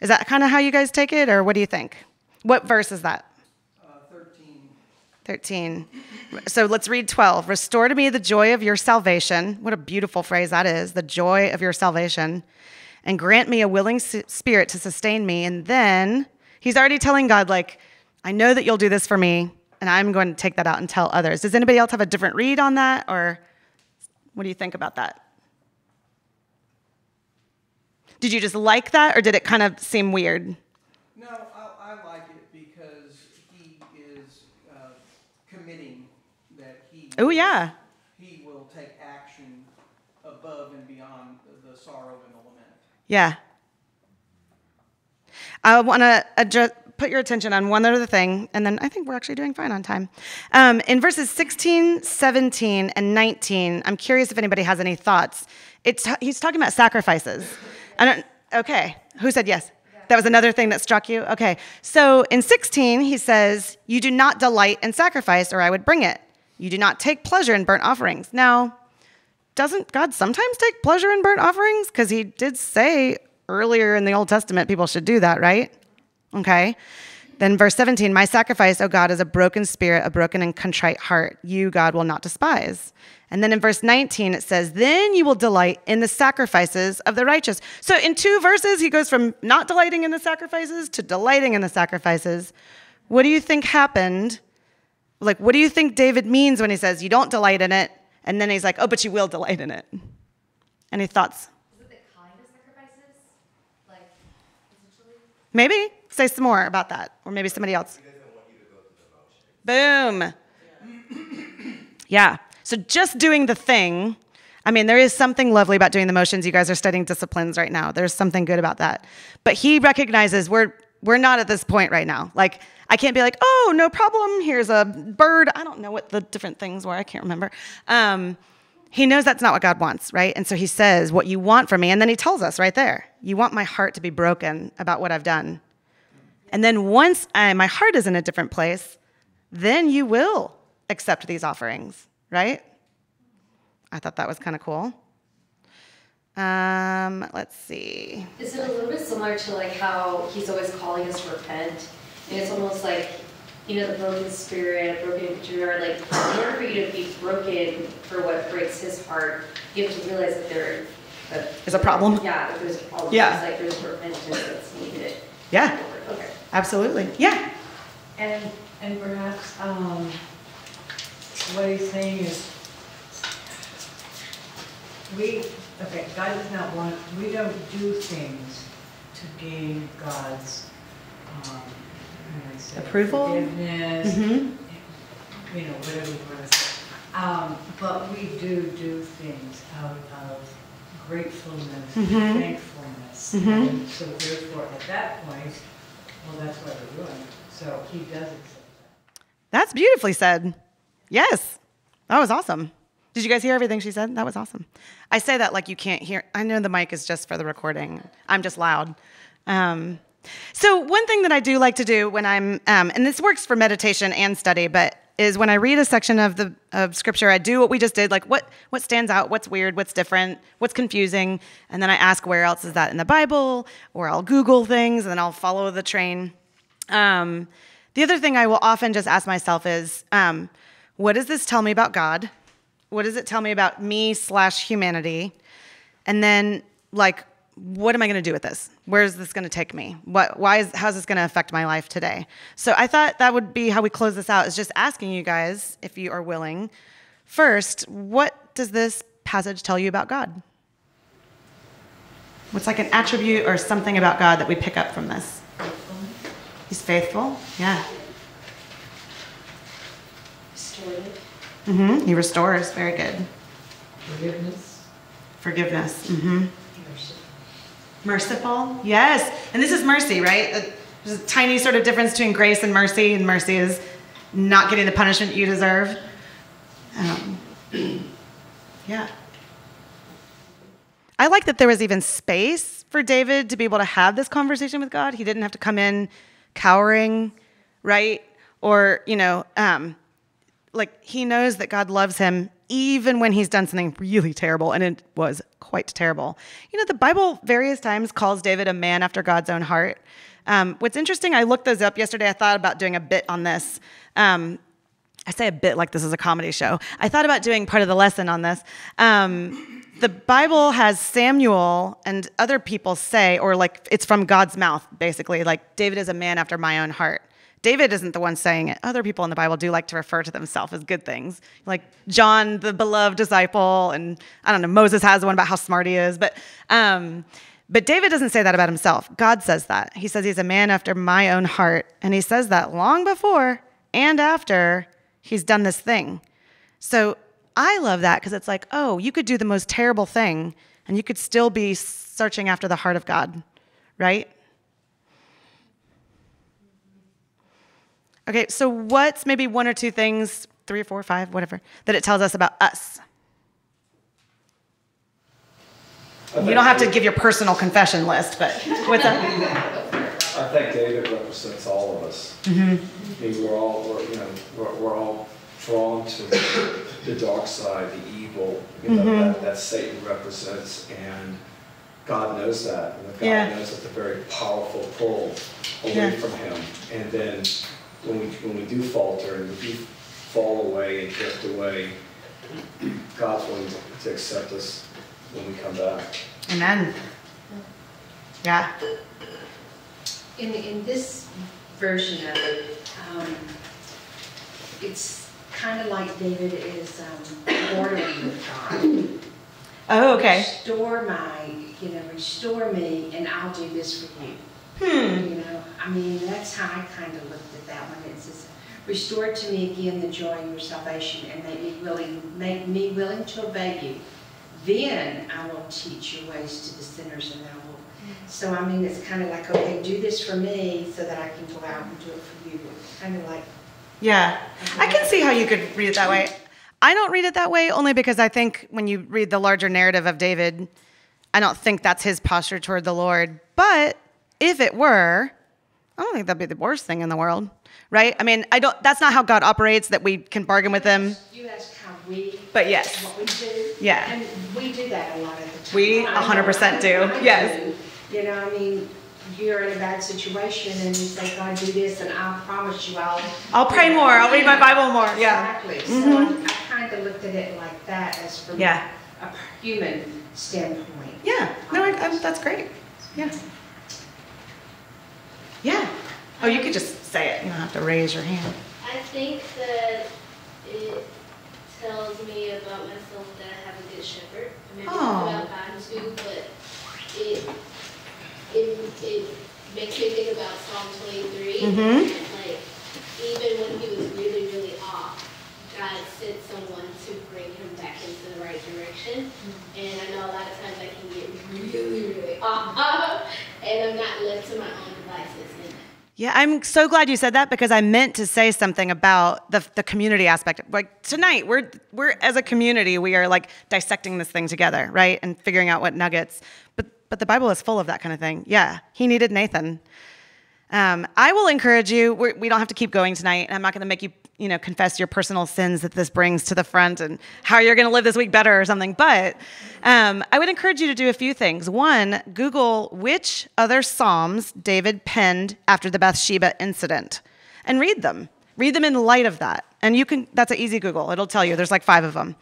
Is that kind of how you guys take it, or what do you think? What verse is that? Uh, 13. 13. So let's read 12. Restore to me the joy of your salvation. What a beautiful phrase that is the joy of your salvation. And grant me a willing spirit to sustain me. And then he's already telling God, like, I know that you'll do this for me, and I'm going to take that out and tell others. Does anybody else have a different read on that, or what do you think about that? Did you just like that, or did it kind of seem weird? No, I, I like it because he is uh, committing Oh, yeah. He will take action above and beyond the, the sorrow and the lament. Yeah. I want to address, put your attention on one other thing, and then I think we're actually doing fine on time. Um, in verses 16, 17, and 19, I'm curious if anybody has any thoughts. It's, he's talking about sacrifices. I don't, okay, who said yes? That was another thing that struck you? Okay, so in 16, he says, You do not delight in sacrifice, or I would bring it. You do not take pleasure in burnt offerings. Now, doesn't God sometimes take pleasure in burnt offerings? Because he did say earlier in the Old Testament people should do that, right? Okay. Then verse 17, my sacrifice, O God, is a broken spirit, a broken and contrite heart. You, God, will not despise. And then in verse 19, it says, Then you will delight in the sacrifices of the righteous. So in two verses, he goes from not delighting in the sacrifices to delighting in the sacrifices. What do you think happened? Like, what do you think David means when he says, You don't delight in it? And then he's like, Oh, but you will delight in it. Any thoughts? Is it the kind of sacrifices? Like. Maybe. Say some more about that. Or maybe somebody else. Boom. Yeah. So just doing the thing. I mean, there is something lovely about doing the motions. You guys are studying disciplines right now. There's something good about that. But he recognizes we're we're not at this point right now. Like I can't be like, oh, no problem. Here's a bird. I don't know what the different things were. I can't remember. Um, he knows that's not what God wants, right? And so he says, What you want from me. And then he tells us right there, You want my heart to be broken about what I've done. And then once I, my heart is in a different place, then you will accept these offerings, right? I thought that was kind of cool. Um, let's see. Is it a little bit similar to like how he's always calling us to repent? And it's almost like, you know, the broken spirit, broken picture, like in order for you to be broken for what breaks his heart, you have to realize that there that There's a problem. Yeah, there's a problem. Yeah. It's like there's repentance that's needed. Yeah, Okay. Absolutely. Yeah. And, and perhaps, um, what he's saying is, we, okay, God does not want, we don't do things to gain God's, um, say, Approval? Forgiveness, Mhm. you know, whatever you want to say. Um, but we do do things out of gratefulness, Mhm. thankfulness. Mhm. And so therefore, at that point, well, that's what we're doing. So he does that. That's beautifully said. Yes. That was awesome. Did you guys hear everything she said? That was awesome. I say that like you can't hear. I know the mic is just for the recording. I'm just loud. Um, so one thing that I do like to do when I'm, um, and this works for meditation and study, but is when I read a section of the of scripture, I do what we just did, like what what stands out, what's weird, what's different, what's confusing, and then I ask where else is that in the Bible, or I'll Google things, and then I'll follow the train. Um, the other thing I will often just ask myself is, um, what does this tell me about God? What does it tell me about me slash humanity? And then, like, what am I going to do with this? Where is this going to take me? What, why is, how's this going to affect my life today? So I thought that would be how we close this out is just asking you guys, if you are willing, first, what does this passage tell you about God? What's like an attribute or something about God that we pick up from this? He's faithful. Yeah. Restorative. hmm He restores. Very good. Forgiveness. Forgiveness. hmm Merciful. Yes. And this is mercy, right? Uh, There's a tiny sort of difference between grace and mercy, and mercy is not getting the punishment you deserve. Um, yeah. I like that there was even space for David to be able to have this conversation with God. He didn't have to come in cowering, right? Or, you know, um, like he knows that God loves him even when he's done something really terrible, and it was quite terrible. You know, the Bible various times calls David a man after God's own heart. Um, what's interesting, I looked those up yesterday. I thought about doing a bit on this. Um, I say a bit like this is a comedy show. I thought about doing part of the lesson on this. Um, the Bible has Samuel and other people say, or like it's from God's mouth, basically, like David is a man after my own heart. David isn't the one saying it. Other people in the Bible do like to refer to themselves as good things, like John, the beloved disciple, and I don't know, Moses has one about how smart he is, but um, but David doesn't say that about himself. God says that. He says he's a man after my own heart, and he says that long before and after he's done this thing. So I love that because it's like, oh, you could do the most terrible thing and you could still be searching after the heart of God, right? Okay, so what's maybe one or two things, three or four or five, whatever, that it tells us about us? You don't have to give your personal confession list, but what's that? I think David represents all of us. Mm-hmm. I mean, we're all, we're, you know, we're, we're all drawn to the dark side, the evil, you know, Mhm. that, that Satan represents, and God knows that. And God Yeah. knows it's a very powerful pull away Yeah. from Him. And then when we, when we do falter and we fall away and drift away, God's willing to, to accept us when we come back. Amen. Yeah. In, in this version of it, um, it's kind of like David is um, bordering with God. Oh, okay. Restore my, you know, restore me, and I'll do this for you. Hmm. You know, I mean, that's how I kind of looked at that one. It says, restore to me again the joy of your salvation, and make me willing, make me willing to obey you. Then I will teach your ways to the sinners, and I will. So I mean, it's kind of like, okay, do this for me, so that I can go out and do it for you. Kind of like Yeah. I can see how you could read it that way. I don't read it that way only because I think when you read the larger narrative of David, I don't think that's his posture toward the Lord. But if it were, I don't think that'd be the worst thing in the world, right? I mean, I don't. That's not how God operates. That we can bargain with Him. You ask how we. But yes. What we do. Yeah. And we do that a lot of the time. We 100% do. I Yes. do. You know, I mean, you're in a bad situation and you say, God, do this, and I promise you I'll. I'll pray more. I'll read my Bible more. Yeah. Exactly. So Mhm. I kind of looked at it like that as from Yeah. a human standpoint. Yeah. No, I, I, that's great. Yeah. Yeah. Oh, you could just say it. You don't have to raise your hand. I think that it tells me about myself that I have a good shepherd. I maybe Aw. about God too, but it it it makes me think about Psalm 23. Mhm. Like even when he was really really off, God sent someone to bring him back into the right direction. And I know a lot of times I can get really really off, and I'm not left to my own Yeah, I'm so glad you said that because I meant to say something about the, the community aspect. Like tonight, we're we're as a community, we are like dissecting this thing together, right, and figuring out what nuggets. But but the Bible is full of that kind of thing. Yeah, he needed Nathan. Um, I will encourage you. We're, we don't have to keep going tonight, and I'm not going to make you, you know, confess your personal sins that this brings to the front and how you're going to live this week better or something. But um, I would encourage you to do a few things. One, Google which other psalms David penned after the Bathsheba incident, and read them. Read them in light of that, and you can. That's an easy Google. It'll tell you. There's like five of them.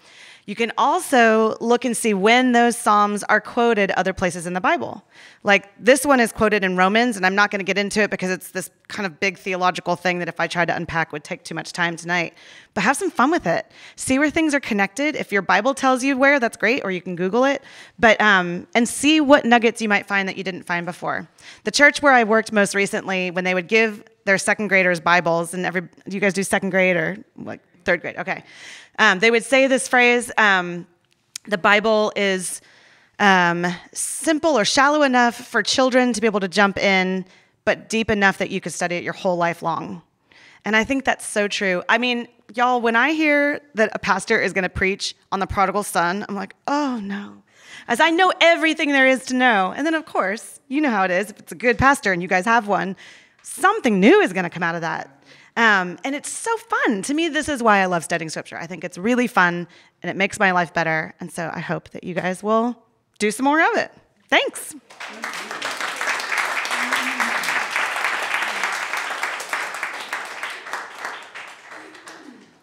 You can also look and see when those Psalms are quoted other places in the Bible. Like this one is quoted in Romans, and I'm not going to get into it because it's this kind of big theological thing that if I tried to unpack would take too much time tonight. But have some fun with it. See where things are connected. If your Bible tells you where, that's great, or you can Google it. But um, and see what nuggets you might find that you didn't find before. The church where I worked most recently, when they would give their second graders Bibles, and every you guys do second grade or like third grade? Okay. Um, they would say this phrase um, the Bible is um, simple or shallow enough for children to be able to jump in, but deep enough that you could study it your whole life long. And I think that's so true. I mean, y'all, when I hear that a pastor is going to preach on the prodigal son, I'm like, oh no. As I know everything there is to know. And then, of course, you know how it is. If it's a good pastor and you guys have one, something new is going to come out of that. Um, and it's so fun. To me, this is why I love studying scripture. I think it's really fun and it makes my life better. And so I hope that you guys will do some more of it. Thanks.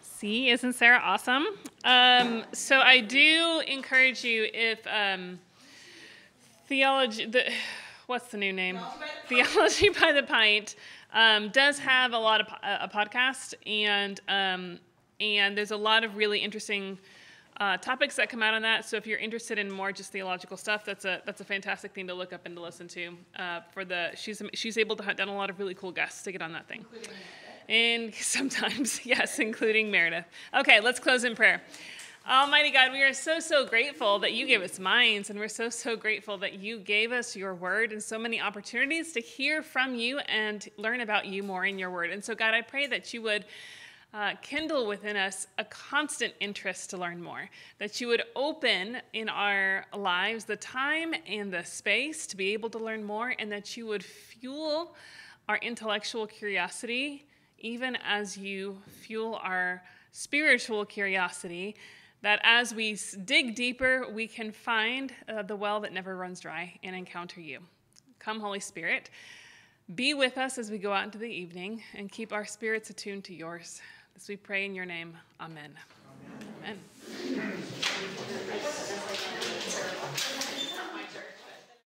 See, isn't Sarah awesome? Um, so I do encourage you if um, theology, the, what's the new name? Theology by the Pint um, does have a lot of po- a podcast, and um, and there's a lot of really interesting uh, topics that come out on that. So if you're interested in more just theological stuff, that's a that's a fantastic thing to look up and to listen to. Uh, for the she's she's able to hunt down a lot of really cool guests to get on that thing. And sometimes, yes, including Meredith. Okay, let's close in prayer. Almighty God, we are so, so grateful that you gave us minds, and we're so, so grateful that you gave us your word and so many opportunities to hear from you and learn about you more in your word. And so, God, I pray that you would uh, kindle within us a constant interest to learn more, that you would open in our lives the time and the space to be able to learn more, and that you would fuel our intellectual curiosity, even as you fuel our spiritual curiosity that as we dig deeper, we can find uh, the well that never runs dry and encounter you. Come, Holy Spirit, be with us as we go out into the evening and keep our spirits attuned to yours. This we pray in your name. Amen. Amen. Amen.